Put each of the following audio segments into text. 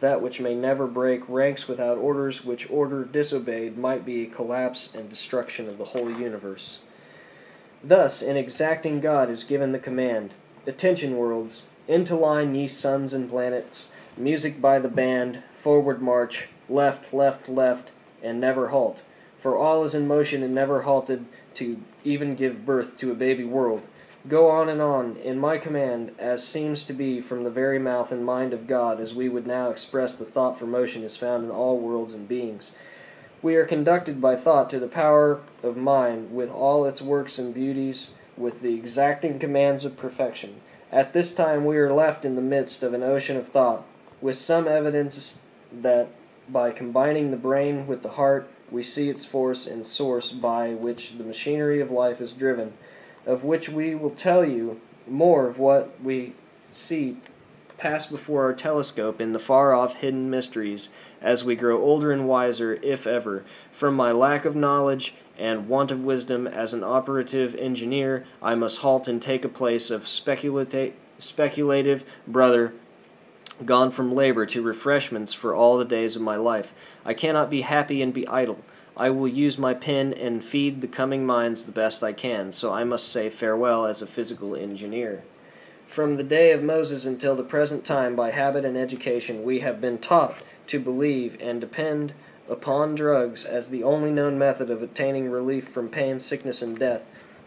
that which may never break, ranks without orders, which order disobeyed might be a collapse and destruction of the whole universe. Thus, in exacting God is given the command Attention, worlds, into line, ye suns and planets, music by the band, forward march, left, left, left, and never halt. For all is in motion and never halted to even give birth to a baby world. Go on and on, in my command, as seems to be from the very mouth and mind of God, as we would now express the thought for motion is found in all worlds and beings. We are conducted by thought to the power of mind, with all its works and beauties, with the exacting commands of perfection. At this time we are left in the midst of an ocean of thought, with some evidence that by combining the brain with the heart, we see its force and source by which the machinery of life is driven, of which we will tell you more of what we see pass before our telescope in the far off hidden mysteries as we grow older and wiser, if ever. From my lack of knowledge and want of wisdom as an operative engineer, I must halt and take a place of speculata- speculative brother gone from labor to refreshments for all the days of my life. I cannot be happy and be idle. I will use my pen and feed the coming minds the best I can, so I must say farewell as a physical engineer. From the day of Moses until the present time, by habit and education, we have been taught to believe and depend upon drugs as the only known method of obtaining relief from pain, sickness, and death.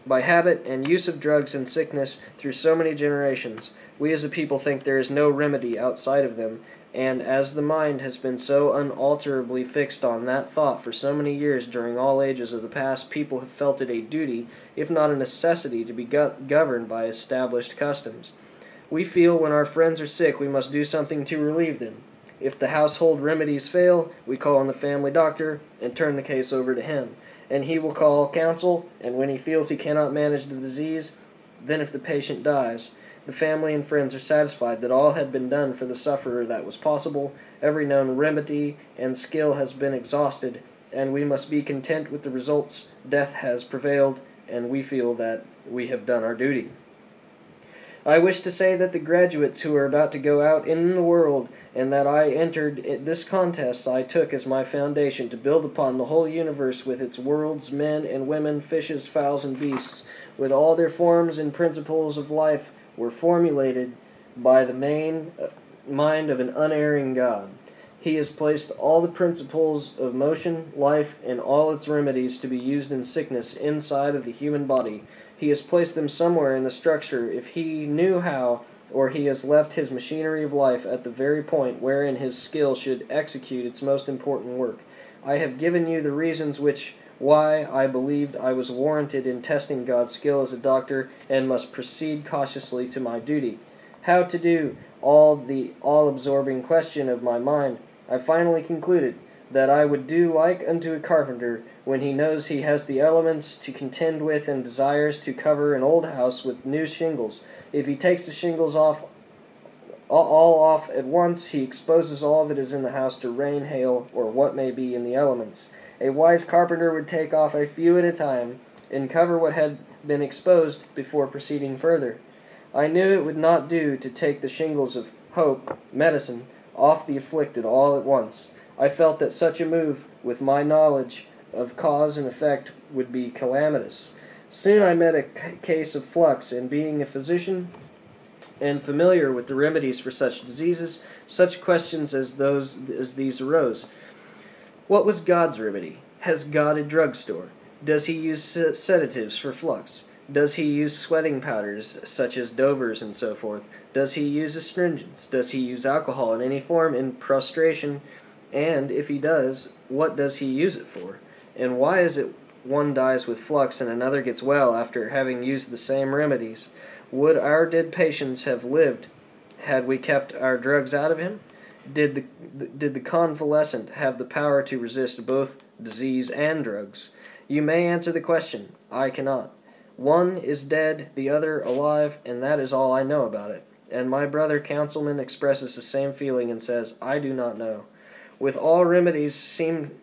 By habit and use of drugs and sickness through so many generations, we as a people think there is no remedy outside of them, and as the mind has been so unalterably fixed on that thought for so many years during all ages of the past, people have felt it a duty, if not a necessity, to be go- governed by established customs. We feel when our friends are sick we must do something to relieve them. If the household remedies fail, we call on the family doctor and turn the case over to him. And he will call counsel, and when he feels he cannot manage the disease, then if the patient dies, the family and friends are satisfied that all had been done for the sufferer that was possible, every known remedy and skill has been exhausted, and we must be content with the results. Death has prevailed, and we feel that we have done our duty. I wish to say that the graduates who are about to go out in the world, and that I entered this contest, I took as my foundation to build upon the whole universe with its worlds, men and women, fishes, fowls, and beasts, with all their forms and principles of life were formulated by the main uh, mind of an unerring God. He has placed all the principles of motion, life, and all its remedies to be used in sickness inside of the human body he has placed them somewhere in the structure if he knew how, or he has left his machinery of life at the very point wherein his skill should execute its most important work. I have given you the reasons which why I believed I was warranted in testing God's skill as a doctor and must proceed cautiously to my duty. How to do all the all absorbing question of my mind, I finally concluded that I would do like unto a carpenter when he knows he has the elements to contend with and desires to cover an old house with new shingles. If he takes the shingles off all off at once, he exposes all that is in the house to rain, hail, or what may be in the elements. A wise carpenter would take off a few at a time and cover what had been exposed before proceeding further. I knew it would not do to take the shingles of hope, medicine, off the afflicted all at once. I felt that such a move, with my knowledge of cause and effect, would be calamitous. Soon I met a case of flux, and being a physician and familiar with the remedies for such diseases, such questions as those as these arose. What was God's remedy? Has God a drugstore? Does he use sedatives for flux? Does he use sweating powders, such as Dovers and so forth? Does he use astringents? Does he use alcohol in any form in prostration and if he does, what does he use it for? And why is it one dies with flux and another gets well after having used the same remedies? Would our dead patients have lived had we kept our drugs out of him? Did the, did the convalescent have the power to resist both disease and drugs? You may answer the question. I cannot. One is dead, the other alive, and that is all I know about it. And my brother councilman expresses the same feeling and says, I do not know with all remedies seemed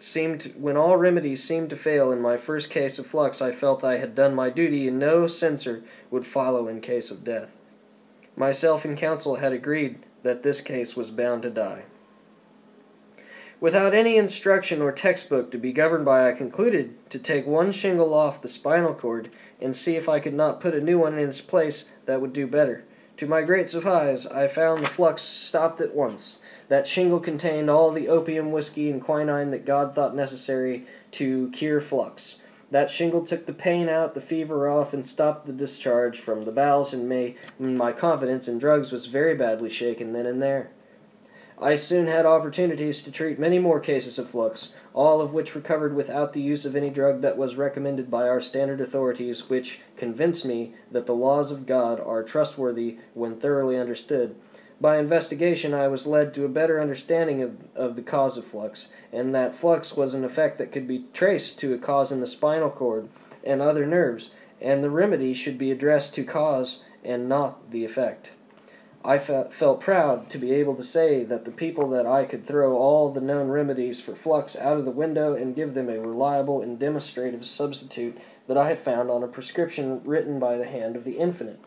seemed when all remedies seemed to fail in my first case of flux I felt I had done my duty and no censor would follow in case of death. Myself and council had agreed that this case was bound to die. Without any instruction or textbook to be governed by, I concluded to take one shingle off the spinal cord and see if I could not put a new one in its place that would do better. To my great surprise, I found the flux stopped at once. That shingle contained all the opium, whiskey, and quinine that God thought necessary to cure flux. That shingle took the pain out, the fever off, and stopped the discharge from the bowels, and may, my confidence in drugs was very badly shaken then and there. I soon had opportunities to treat many more cases of flux, all of which recovered without the use of any drug that was recommended by our standard authorities, which convinced me that the laws of God are trustworthy when thoroughly understood. By investigation, I was led to a better understanding of, of the cause of flux, and that flux was an effect that could be traced to a cause in the spinal cord and other nerves, and the remedy should be addressed to cause and not the effect. I fe- felt proud to be able to say that the people that I could throw all the known remedies for flux out of the window and give them a reliable and demonstrative substitute that I had found on a prescription written by the hand of the infinite.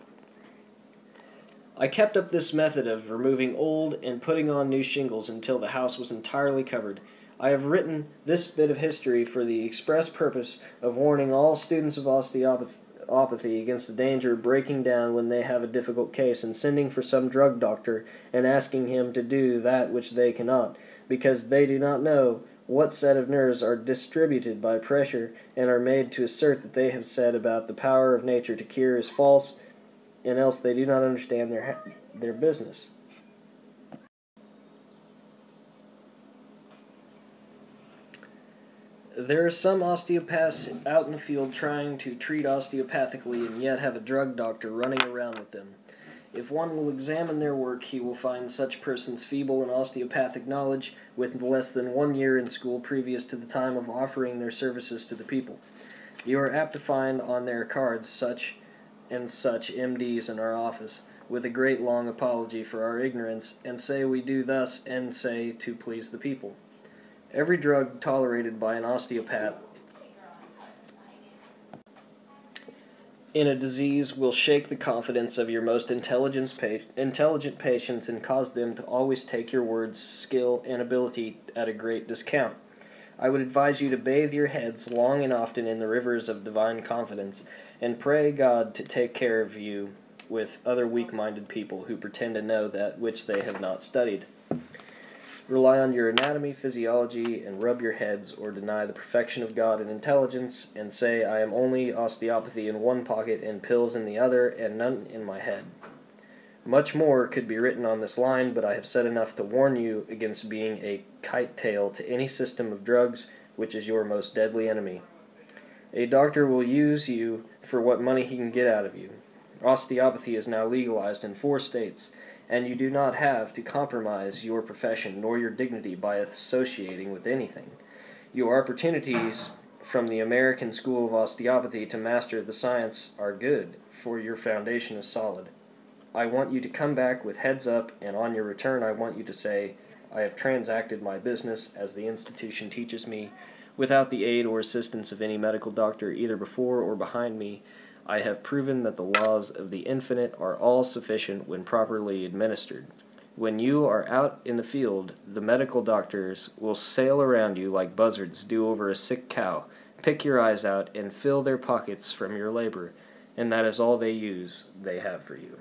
I kept up this method of removing old and putting on new shingles until the house was entirely covered. I have written this bit of history for the express purpose of warning all students of osteopathy against the danger of breaking down when they have a difficult case and sending for some drug doctor and asking him to do that which they cannot, because they do not know what set of nerves are distributed by pressure and are made to assert that they have said about the power of nature to cure is false, and else they do not understand their, their business. There are some osteopaths out in the field trying to treat osteopathically and yet have a drug doctor running around with them. If one will examine their work, he will find such persons feeble in osteopathic knowledge with less than one year in school previous to the time of offering their services to the people. You are apt to find on their cards such and such MDs in our office, with a great long apology for our ignorance, and say we do thus and say to please the people. Every drug tolerated by an osteopath in a disease will shake the confidence of your most intelligent, intelligent patients and cause them to always take your words, skill, and ability at a great discount. I would advise you to bathe your heads long and often in the rivers of divine confidence, and pray God to take care of you with other weak minded people who pretend to know that which they have not studied. Rely on your anatomy, physiology, and rub your heads, or deny the perfection of God and intelligence, and say, I am only osteopathy in one pocket and pills in the other, and none in my head. Much more could be written on this line, but I have said enough to warn you against being a kite tail to any system of drugs which is your most deadly enemy. A doctor will use you for what money he can get out of you. Osteopathy is now legalized in four states and you do not have to compromise your profession nor your dignity by associating with anything. Your opportunities from the American School of Osteopathy to master the science are good, for your foundation is solid. I want you to come back with heads up, and on your return, I want you to say, I have transacted my business as the institution teaches me, without the aid or assistance of any medical doctor either before or behind me I have proven that the laws of the infinite are all sufficient when properly administered. When you are out in the field, the medical doctors will sail around you like buzzards do over a sick cow, pick your eyes out, and fill their pockets from your labor, and that is all they use they have for you.